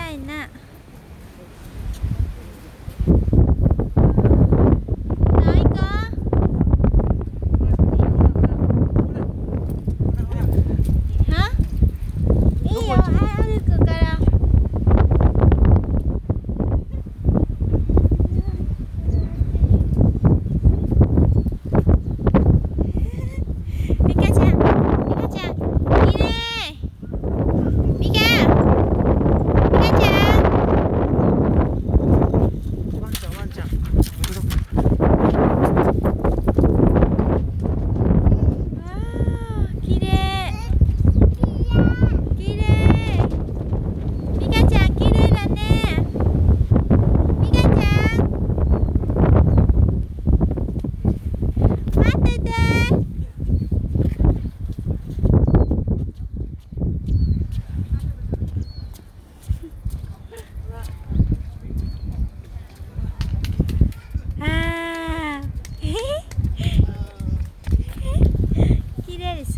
みたいな。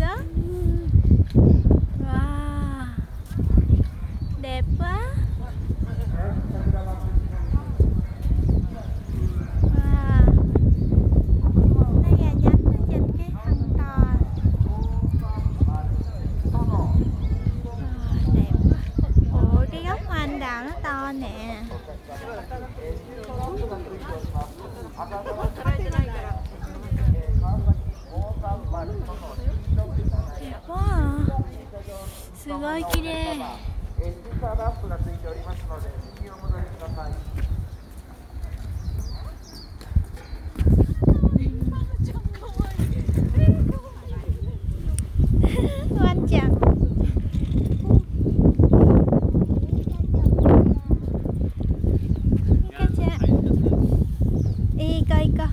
To Wow, đẹp quá. Cái gốc hoa đào nó to nè. すごい綺麗。えースピーカーラップがついい quan trọng Cái cha. y coi coi bắt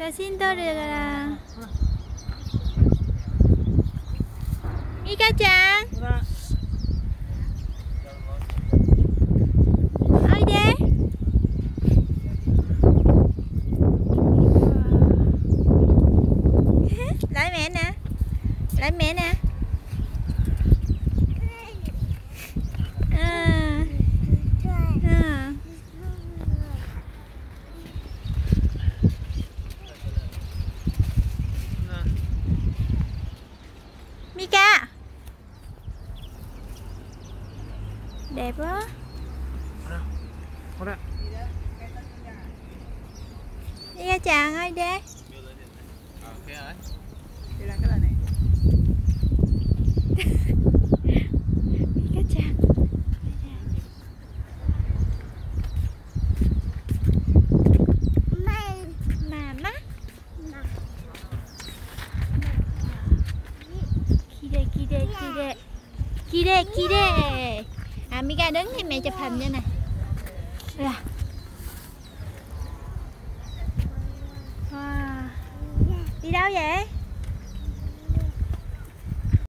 Jacinto de la Mika chan Ai đấy Lại mẹ nè Lại mẹ nè Mika. Đẹp quá. ほら Mika chàng ơi đi. Mika れいきれいきれいきれいきれい à Mika đứng thì mẹ chụp hình cho nè là wow. đi đâu vậy